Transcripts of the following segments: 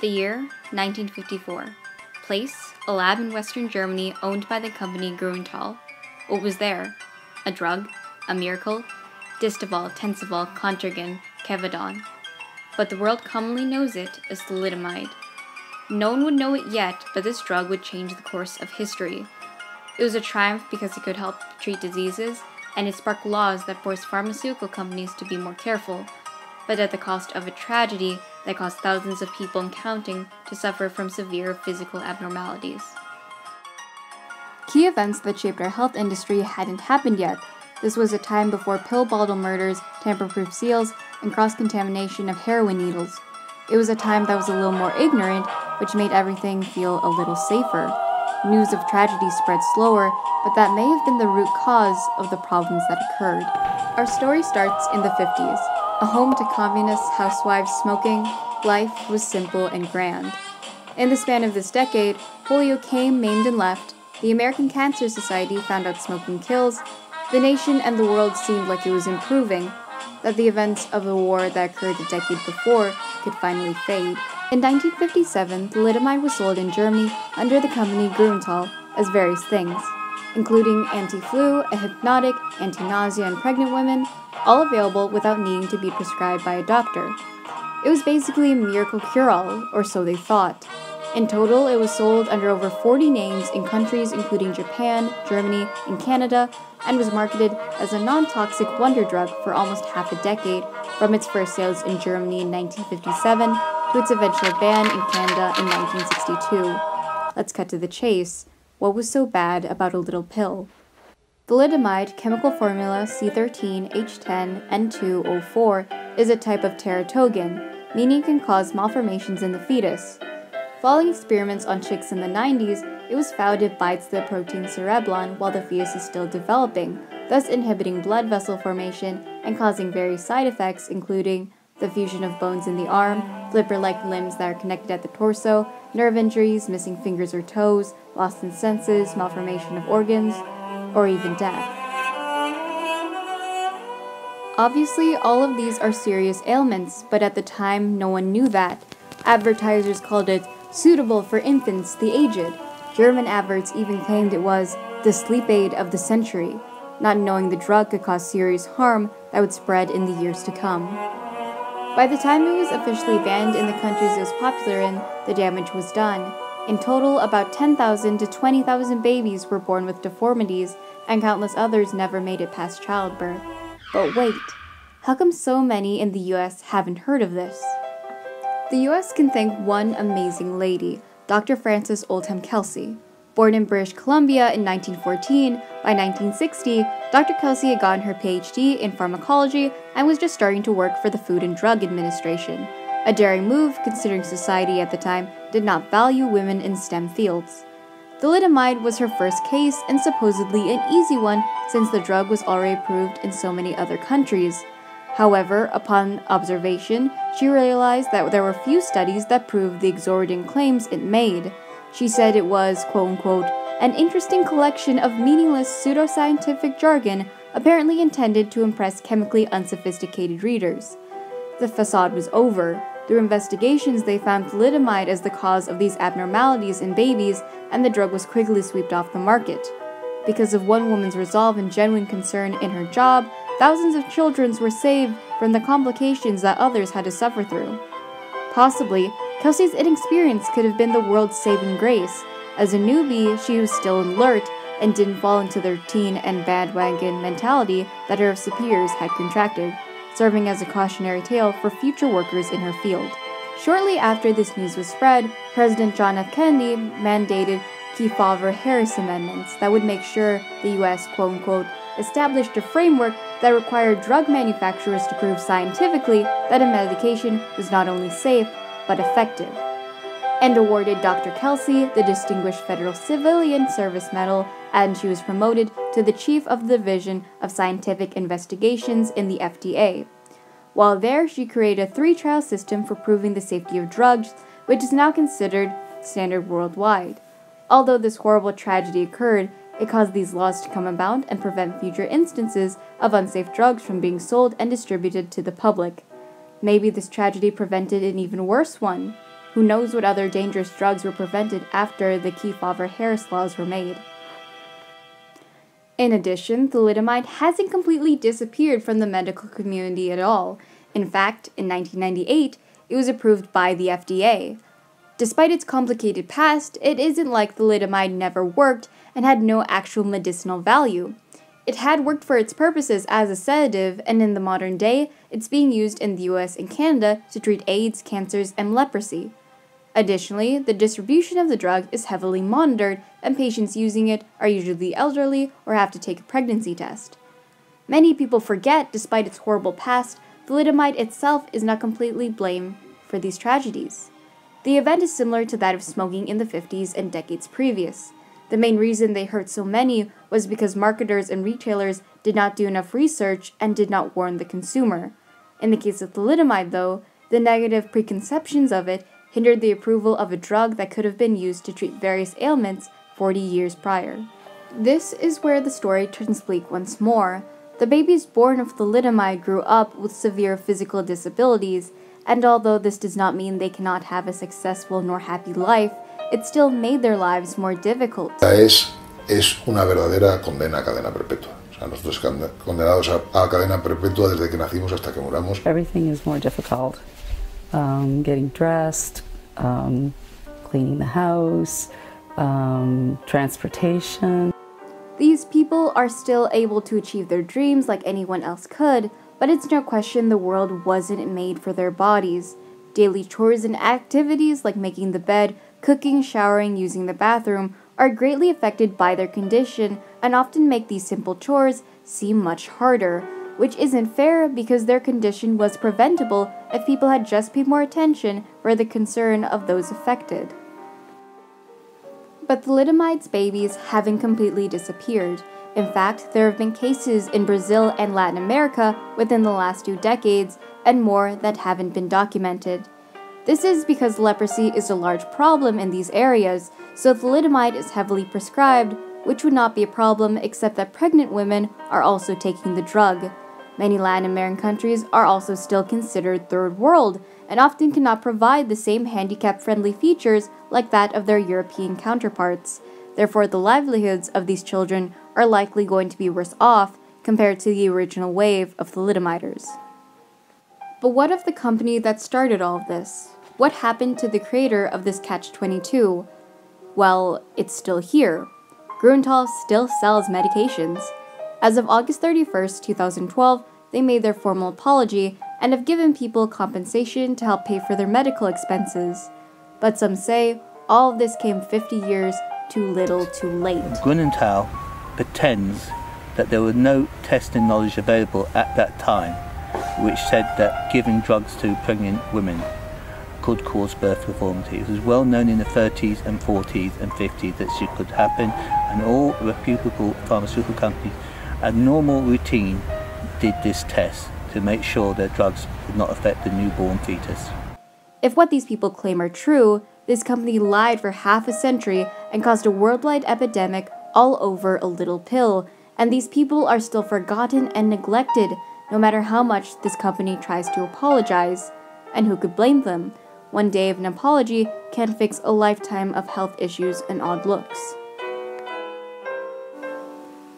The year 1954. Place a lab in western Germany owned by the company Grünenthal. What was there? A drug? A miracle? Distaval, Tensival, Contergan, Kevadon. But the world commonly knows it as thalidomide. No one would know it yet, but this drug would change the course of history. It was a triumph because it could help treat diseases, and it sparked laws that forced pharmaceutical companies to be more careful, but at the cost of a tragedy that caused thousands of people and counting to suffer from severe physical abnormalities. Key events that shaped our health industry hadn't happened yet. This was a time before pill bottle murders, tamper proof seals, and cross contamination of heroin needles. It was a time that was a little more ignorant, which made everything feel a little safer. News of tragedy spread slower, but that may have been the root cause of the problems that occurred. Our story starts in the 50s. A home to communist housewives smoking, life was simple and grand. In the span of this decade, polio came, maimed, and left. The American Cancer Society found out smoking kills. The nation and the world seemed like it was improving, that the events of the war that occurred a decade before could finally fade. In 1957, thalidomide was sold in Germany under the company Grünenthal as various things, including anti-flu, a hypnotic, anti-nausea in pregnant women, all available without needing to be prescribed by a doctor. It was basically a miracle cure-all, or so they thought. In total, it was sold under over 40 names in countries including Japan, Germany, and Canada, and was marketed as a non toxic wonder drug for almost half a decade, from its first sales in Germany in 1957 to its eventual ban in Canada in 1962. Let's cut to the chase. What was so bad about a little pill? Thalidomide chemical formula C13H10N2O4 is a type of teratogen, meaning it can cause malformations in the fetus. Following experiments on chicks in the 90s, it was found it bites the protein cereblon while the fetus is still developing, thus inhibiting blood vessel formation and causing various side effects, including the fusion of bones in the arm, flipper like limbs that are connected at the torso, nerve injuries, missing fingers or toes, loss in senses, malformation of organs, or even death. Obviously, all of these are serious ailments, but at the time, no one knew that. Advertisers called it suitable for infants, the aged. German adverts even claimed it was the sleep aid of the century, not knowing the drug could cause serious harm that would spread in the years to come. By the time it was officially banned in the countries it was popular in, the damage was done. In total, about 10,000 to 20,000 babies were born with deformities, and countless others never made it past childbirth. But wait, how come so many in the US haven't heard of this? The US can thank one amazing lady, Dr. Frances Oldham Kelsey. Born in British Columbia in 1914, by 1960, Dr. Kelsey had gotten her PhD in pharmacology and was just starting to work for the Food and Drug Administration. A daring move, considering society at the time did not value women in STEM fields. Thalidomide was her first case and supposedly an easy one since the drug was already approved in so many other countries. However, upon observation, she realized that there were few studies that proved the exorbitant claims it made. She said it was, quote unquote, an interesting collection of meaningless pseudoscientific jargon apparently intended to impress chemically unsophisticated readers. The facade was over. Through investigations, they found thalidomide as the cause of these abnormalities in babies, and the drug was quickly swept off the market. Because of one woman's resolve and genuine concern in her job, Thousands of children were saved from the complications that others had to suffer through. Possibly, Kelsey's inexperience could have been the world's saving grace. As a newbie, she was still alert and didn't fall into the routine and bandwagon mentality that her superiors had contracted, serving as a cautionary tale for future workers in her field. Shortly after this news was spread, President John F. Kennedy mandated Kefauver-Harris amendments that would make sure the U.S. quote unquote established a framework that required drug manufacturers to prove scientifically that a medication was not only safe, but effective, and awarded Dr. Kelsey the Distinguished Federal Civilian Service Medal, and she was promoted to the Chief of the Division of Scientific Investigations in the FDA. While there, she created a three trial system for proving the safety of drugs, which is now considered standard worldwide. Although this horrible tragedy occurred, it caused these laws to come about and prevent future instances of unsafe drugs from being sold and distributed to the public. Maybe this tragedy prevented an even worse one. Who knows what other dangerous drugs were prevented after the Kefauver-Harris laws were made? In addition, thalidomide hasn't completely disappeared from the medical community at all. In fact, in 1998, it was approved by the FDA. Despite its complicated past, it isn't like thalidomide never worked and had no actual medicinal value. It had worked for its purposes as a sedative, and in the modern day, it's being used in the US and Canada to treat AIDS, cancers, and leprosy. Additionally, the distribution of the drug is heavily monitored, and patients using it are usually elderly or have to take a pregnancy test. Many people forget, despite its horrible past, thalidomide itself is not completely blamed for these tragedies. The event is similar to that of smoking in the 50s and decades previous. The main reason they hurt so many was because marketers and retailers did not do enough research and did not warn the consumer. In the case of thalidomide, though, the negative preconceptions of it hindered the approval of a drug that could have been used to treat various ailments 40 years prior. This is where the story turns bleak once more. The babies born of thalidomide grew up with severe physical disabilities, and although this does not mean they cannot have a successful nor happy life, it still made their lives more difficult. Es, es una verdadera condena a cadena perpetua. O sea, nosotros condenados a, a cadena perpetua desde que nacimos hasta que muramos. Everything is more difficult. um, getting dressed, um, cleaning the house, um, transportation. These people are still able to achieve their dreams like anyone else could, but it's no question the world wasn't made for their bodies. Daily chores and activities like making the bed, cooking, showering, using the bathroom are greatly affected by their condition and often make these simple chores seem much harder which isn't fair because their condition was preventable if people had just paid more attention for the concern of those affected. But thalidomide's babies haven't completely disappeared. In fact, there have been cases in Brazil and Latin America within the last two decades, and more that haven't been documented. This is because leprosy is a large problem in these areas, so thalidomide is heavily prescribed, which would not be a problem except that pregnant women are also taking the drug. Many Latin American countries are also still considered third world and often cannot provide the same handicap friendly features like that of their European counterparts. Therefore, the livelihoods of these children are likely going to be worse off compared to the original wave of thalidomiders. But what of the company that started all of this? What happened to the creator of this Catch 22? Well, it's still here. Grünenthal still sells medications. As of August 31st, 2012, they made their formal apology and have given people compensation to help pay for their medical expenses. But some say all of this came 50 years too little too late. Grünenthal pretends that there was no testing knowledge available at that time, which said that giving drugs to pregnant women could cause birth deformity. It was well known in the 30s and 40s and 50s that this could happen, and all reputable pharmaceutical companies a normal routine did this test to make sure that drugs would not affect the newborn fetus. If what these people claim are true, this company lied for half a century and caused a worldwide epidemic all over a little pill, and these people are still forgotten and neglected, no matter how much this company tries to apologize. And who could blame them? One day of an apology can fix a lifetime of health issues and odd looks.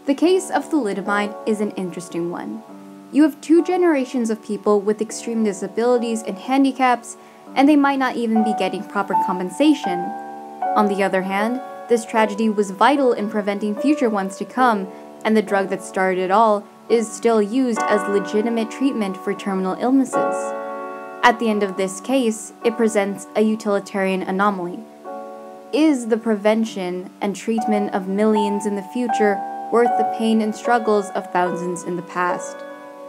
The case of thalidomide is an interesting one. You have two generations of people with extreme disabilities and handicaps, and they might not even be getting proper compensation. On the other hand, this tragedy was vital in preventing future ones to come, and the drug that started it all is still used as legitimate treatment for terminal illnesses. At the end of this case, it presents a utilitarian anomaly. Is the prevention and treatment of millions in the future worth the pain and struggles of thousands in the past.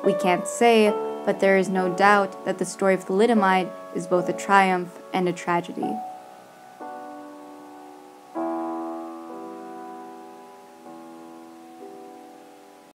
We can't say, but there is no doubt that the story of thalidomide is both a triumph and a tragedy.